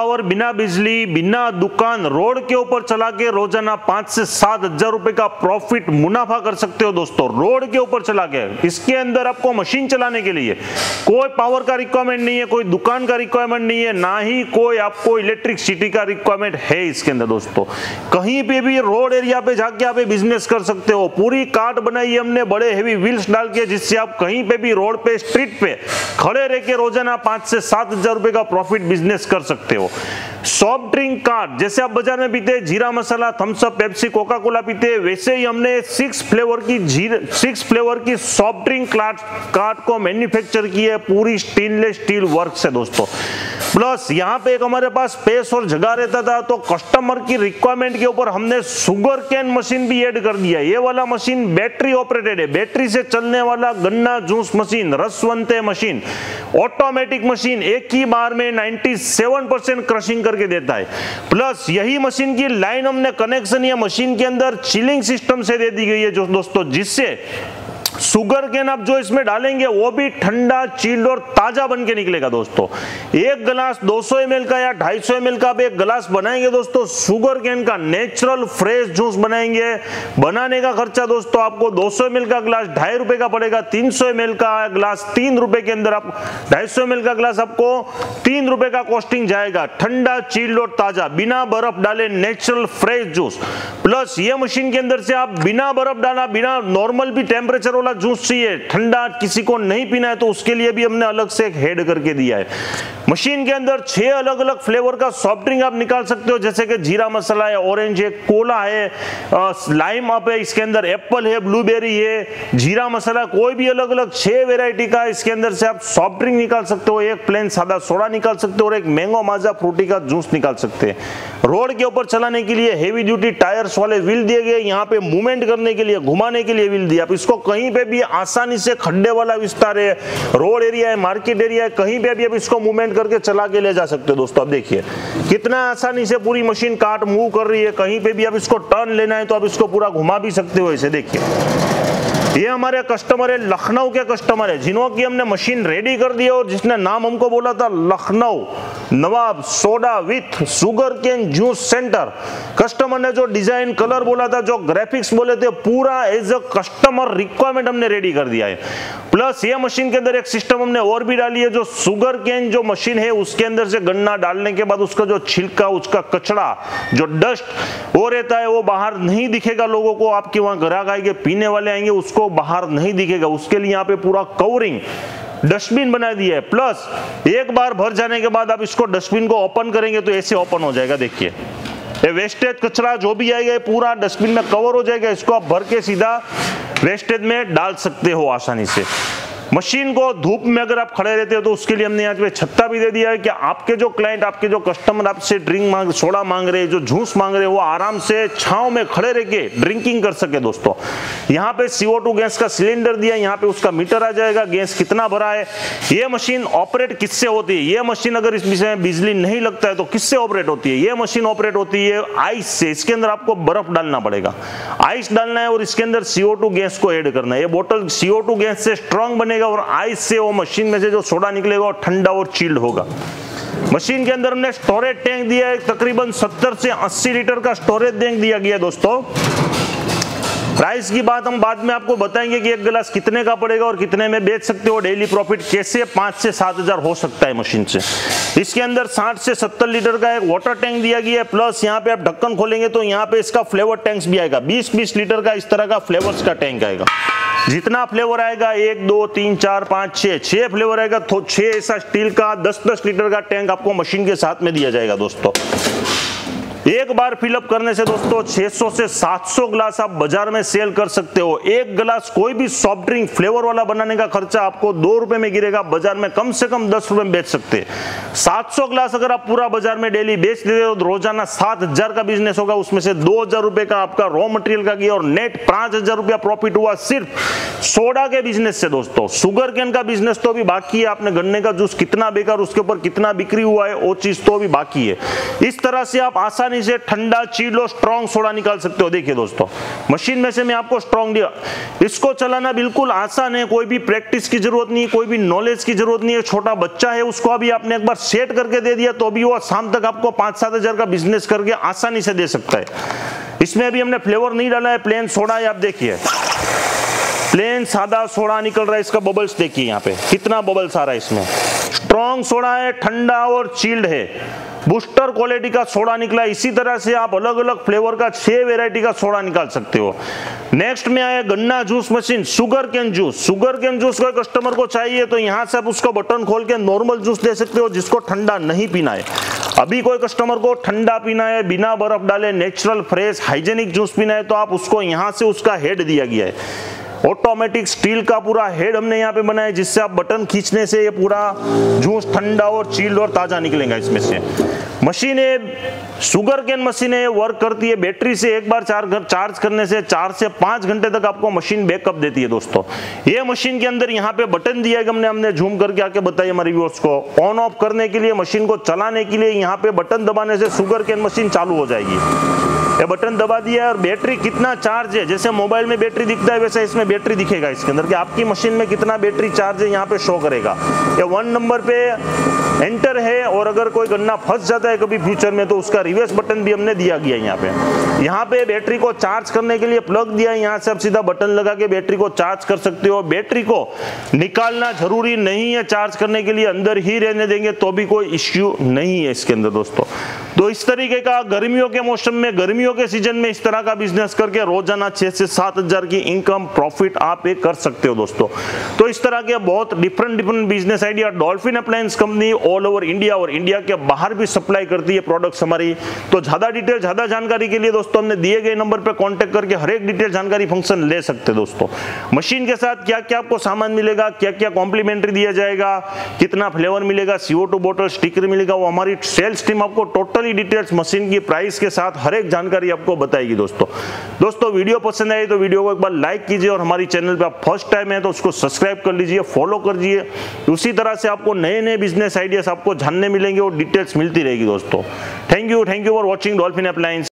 और बिना बिजली, बिना दुकान, रोड के ऊपर चला के रोज़ाना पाँच से सात हज़ार रुपए का प्रॉफिट मुनाफा कर सकते हो दोस्तों। रोड के ऊपर चला के, इसके अंदर आपको मशीन चलाने के लिए कोई पावर का रिक्वायरमेंट नहीं है, कोई दुकान का रिक्वायरमेंट नहीं है, ना ही कोई आपको इलेक्ट्रिसिटी का रिक्वायरमेंट है इसके अंदर दोस्तों। कहीं पे भी रोड एरिया पे जाके आप बिज़नेस कर सकते हो। पूरी कार्ड बनाई हमने, बड़े हेवी व्हील्स डाल के, जिससे आप कहीं पे भी रोड पे स्ट्रीट पे खड़े रह के रोज़ाना पाँच से सात हज़ार रुपए का प्रॉफिट बिज़नेस कर सकते हो। सॉफ्ट ड्रिंक कार्ड जैसे आप बाज़ार में पीते जीरा मसाला Thums Up Pepsi Coca Cola पीते हैं, वैसे ही हमने सिक्स फ्लेवर की सिक्स फ्लेवर की सॉफ्ट ड्रिंक कार्ड को मैन्युफैक्चर की है, पूरी स्टेनलेस स्टील वर्क से दोस्तों। प्लस यहाँ पे एक हमारे पास स्पेस और जगह रहता था तो कस्टमर की रिक्वायरमेंट के ऊपर हमने सुगर कैन मशीन भी ऐड कर दिया। ये वाला मशीन बैटरी ऑपरेटेड है। बैटरी से चलने वाला गन्ना जूस मशीन रसवंते मशीन ऑटोमेटिक मशीन एक ही बार में 97 परसेंट क्रशिंग करके देता है। प्लस यही मशीन की लाइन हमने कनेक्शन या मशीन के अंदर चिलिंग सिस्टम से दे दी गई है, जो दोस्तों, जिससे सुगर केन आप जो इसमें डालेंगे, वो भी ठंडा चिल्ड और ताज़ा बन के निकलेगा दोस्तों। एक गिलास 200 एम का या 250 एम का आप एक गिलास बनाएँगे दोस्तों, सुगर केन का नेचुरल फ्रेश जूस बनाएँगे। बनाने का खर्चा दोस्तों आपको 200 एम का गिलास ढाई रुपए का पड़ेगा 300 सौ का गिलास तीन रुपए के अंदर आप 250 एम का गिलास आपको तीन रुपए का कॉस्टिंग जाएगा। ठंडा चिल्ड और ताज़ा, बिना बर्फ़ डाले नेचुरल फ्रेश जूस प्लस ये मशीन के अंदर से आप बिना बर्फ़ डाला, बिना नॉर्मल भी टेम्परेचर वाला जूस चाहिए, ठंडा किसी को नहीं पीना है तो उसके लिए भी हमने अलग से एक हेड करके दिया है। मशीन के अंदर छह अलग अलग फ्लेवर का सॉफ्ट ड्रिंक आप निकाल सकते हो, जैसे कि जीरा मसाला है ऑरेंज है, कोला है लाइम अप है, इसके अंदर एप्पल है ब्लूबेरी है, जीरा मसाला, कोई भी अलग अलग छह वेराइटी का इसके अंदर से आप सॉफ्ट ड्रिंक निकाल सकते हो, एक प्लेन सादा सोडा निकाल सकते हो और एक मैंगो माजा फ्रूटी का जूस निकाल सकते हैं। रोड के ऊपर चलाने के लिए हेवी ड्यूटी टायर्स वाले व्हील दिए गए, यहाँ पे मूवमेंट करने के लिए, घुमाने के लिए व्हील दिया आप इसको कहीं पे भी आसानी से खड्डे वाला विस्तार है, रोड एरिया है, मार्केट एरिया है, कहीं पे भी अब इसको मूवमेंट करके चला के ले जा सकते हो दोस्तों अब देखिए। कितना आसानी से पूरी मशीन काट मूव कर रही है, कहीं पे भी अब इसको टर्न लेना है तो आप इसको पूरा घुमा भी सकते हो इसे देखिए। ये हमारे कस्टमर है, लखनऊ के कस्टमर है, जिन्हों की हमने मशीन रेडी कर दी और जिसने नाम हमको बोला था Lucknow, Nawab soda with sugar cane juice centre customer ने जो डिज़ाइन कलर बोला था, जो ग्राफिक्स बोले थे, पूरा एज अ कस्टमर रिक्वायरमेंट हमने रेडी कर दिया है। प्लस ये मशीन के अंदर एक सिस्टम हमने और भी डाली है, जो सुगर केन जो मशीन है, उसके अंदर से गन्ना डालने के बाद उसका जो छिलका, उसका कचड़ा जो डस्ट वो रहता है, वो बाहर नहीं दिखेगा लोगों को। आपके वहाँ ग्राहक आएँगे पीने वाले आएँगे, उसको बाहर नहीं दिखेगा। उसके लिए यहाँ पे पूरा कवरिंग डस्टबिन बना दिया है। प्लस एक बार भर जाने के बाद आप इसको डस्टबिन को ओपन करेंगे तो ऐसे ओपन हो जाएगा, देखिए। ये वेस्टेज कचरा जो भी आएगा पूरा डस्टबिन में कवर हो जाएगा। इसको आप भर के सीधा वेस्टेज में डाल सकते हो आसानी से। मशीन को धूप में अगर आप खड़े रहते हो तो उसके लिए हमने यहाँ पे छत्ता भी दे दिया है कि आपके जो क्लाइंट आपके जो कस्टमर आपसे ड्रिंक मांग सोडा मांग रहे हैं जो जूस मांग रहे, वो आराम से छाव में खड़े रह के ड्रिंकिंग कर सके दोस्तों। यहाँ पे CO2 गैस का सिलेंडर दिया यहाँ पे उसका मीटर आ जाएगा, गैस कितना भरा है, ये मशीन ऑपरेट किससे होती है? ये मशीन अगर इस विषय में बिजली नहीं लगता है तो किससे ऑपरेट होती है? ये मशीन ऑपरेट होती है आइस से, इसके अंदर आपको बर्फ़ डालना पड़ेगा। आइस डालना है और इसके अंदर CO2 गैस को ऐड करना है। ये बोतल CO2 गैस से स्ट्रांग बनेगा और आइस से वो मशीन में से जो सोडा निकलेगा वो ठंडा और चिल्ड होगा। मशीन के अंदर हमने स्टोरेज टैंक दिया है, तकरीबन 70 से 80 लीटर का स्टोरेज टैंक दिया गया दोस्तों। प्राइस की बात हम बाद में आपको बताएँगे कि एक गिलास कितने का पड़ेगा और कितने में बेच सकते हो डेली प्रॉफिट कैसे पाँच से सात हज़ार हो सकता है मशीन से। इसके अंदर 60 से 70 लीटर का एक वाटर टैंक दिया गया है प्लस यहाँ पे आप ढक्कन खोलेंगे तो यहाँ पे इसका फ्लेवर टैंक्स भी आएगा। 20-20 लीटर का इस तरह का फ्लेवर्स का टैंक आएगा। जितना फ्लेवर आएगा, एक, दो, तीन, चार, पाँच छः छः फ्लेवर आएगा तो छः ऐसा स्टील का, दस दस लीटर का टैंक आपको मशीन के साथ में दिया जाएगा, दोस्तों। एक बार फिलअप करने से दोस्तों 600 से 700 ग्लास आप बाज़ार में सेल कर सकते हो। एक ग्लास कोई भी सॉफ्ट ड्रिंक फ्लेवर वाला बनाने का खर्चा आपको दो रुपए में गिरेगा। बाज़ार में कम से कम दस रुपए में बेच सकते सात 700 ग्लास अगर आप पूरा बाज़ार में डेली बेच देते हो तो रोज़ाना सात हज़ार का बिज़नेस होगा। उसमें से दो हज़ार रुपए का आपका रॉ मटेरियल का गया और नेट पाँच हज़ार रुपया प्रॉफिट हुआ सिर्फ़ सोडा के बिज़नेस से दोस्तों। शुगर कैन का बिज़नेस तो अभी बाकी है। आपने गन्ने का जूस कितना बेकार उसके ऊपर कितना बिक्री हुआ है, वो चीज़ तो अभी बाकी है। इस तरह से आप आसानी आसानी से ठंडा, चीलो स्ट्रॉन्ग सोडा निकाल सकते हो। देखिए दोस्तों मशीन में से मैं आपको स्ट्रॉन्ग दिया। इसको चलाना बिल्कुल आसान है, कोई भी प्रैक्टिस की ज़रूरत नहीं, कोई भी नॉलेज की ज़रूरत नहीं है। छोटा बच्चा है, उसको अभी आपने एक बार सेट करके दे दिया तो भी वो शाम तक आपको पाँच सात हज़ार का बिज़नेस करके आसानी से दे सकता है। इसमें अभी हमने फ्लेवर नहीं डाला है प्लेन सोडा है, आप देखिए। प्लेन सादा सोडा निकल रहा है, इसका बबल्स देखिए यहाँ पे। कितना बबल्स आ रहा है इसमें। स्ट्रॉन्ग सोडा है, ठंडा और चिल्ड है। बूस्टर क्वालिटी का सोडा निकला, इसी तरह से आप अलग अलग फ्लेवर का छह वेराइटी का सोडा निकाल सकते हो। नेक्स्ट में आया गन्ना juice machine sugar cane juice sugar cane juice कोई कस्टमर को चाहिए तो यहाँ से आप उसका बटन खोल के नॉर्मल जूस दे सकते हो, जिसको ठंडा नहीं पीना है। अभी कोई कस्टमर को ठंडा पीना है, बिना बर्फ़ डाले नेचुरल फ्रेश हाइजेनिक जूस पीना है तो आप उसको यहाँ से उसका हेड दिया गया है। ऑटोमेटिक स्टील का पूरा हेड हमने यहाँ पे बनाया जिससे आप बटन खींचने से ये पूरा जूस ठंडा और चिल्ड और ताज़ा निकलेगा इसमें से। मशीन है शुगर कैन मशीन है वर्क करती है बैटरी से एक बार चार चार्ज करने से चार से पाँच घंटे तक आपको मशीन बैकअप देती है दोस्तों। ये मशीन के अंदर यहाँ पे बटन दिया है हमने हमने झूम करके आके बताइए हमारे व्यूअर्स को। ऑन ऑफ़ करने के लिए मशीन को चलाने के लिए यहाँ पे बटन दबाने से शुगर कैन मशीन चालू हो जाएगी। ये बटन दबा दिया है और बैटरी कितना चार्ज है? जैसे मोबाइल में बैटरी दिखता है, वैसे इसमें बैटरी दिखेगा इसके अंदर कि आपकी मशीन में कितना बैटरी चार्ज है, यहाँ पे शो करेगा। ये वन नंबर पे एंटर है और अगर कोई गन्ना फंस जाता है कभी फ्यूचर में तो उसका रिवर्स बटन भी हमने दिया गया यहाँ पे। यहाँ पे बैटरी को चार्ज करने के लिए प्लग दिया है, यहाँ से आप सीधा बटन लगा के बैटरी को चार्ज कर सकते हो। बैटरी को निकालना ज़रूरी नहीं है चार्ज करने के लिए, अंदर ही रहने देंगे तो भी कोई इश्यू नहीं है इसके अंदर दोस्तों। तो इस तरीके का गर्मियों के मौसम में, गर्मियों के सीज़न में इस तरह का बिज़नेस करके रोज़ाना छह से सात हज़ार की इनकम प्रॉफिट आप एक कर सकते हो दोस्तों। तो इस तरह के बहुत different different business idea Dolphin appliance company all over India और इंडिया के बाहर भी सप्लाई करती है प्रोडक्ट्स हमारी। तो ज़्यादा डिटेल ज़्यादा जानकारी के लिए दोस्तों, हमने दिए गए नंबर पर कॉन्टेक्ट करके हर एक डिटेल जानकारी फ़ंक्शन ले सकते दोस्तों। मशीन के साथ क्या क्या आपको सामान मिलेगा क्या क्या कॉम्प्लीमेंट्री दिया जाएगा, कितना फ्लेवर मिलेगा सीओ टू बोटल स्टिकर मिलेगा, वो हमारी सेल्स टीम आपको टोटल डिटेल्स मशीन की प्राइस के साथ हर एक जानकारी आपको बताएगी दोस्तों। दोस्तों वीडियो पसंद आई तो वीडियो को एक बार लाइक कीजिए और हमारी चैनल पे आप फ़र्स्ट टाइम है तो उसको सब्सक्राइब कर लीजिए फॉलो कर लीजिए उसी तरह से आपको नए नए बिज़नेस आइडियाज़ आपको जानने मिलेंगे और डिटेल्स मिलती रहेगी दोस्तों। Thank you thank you for watching Dolphin appliance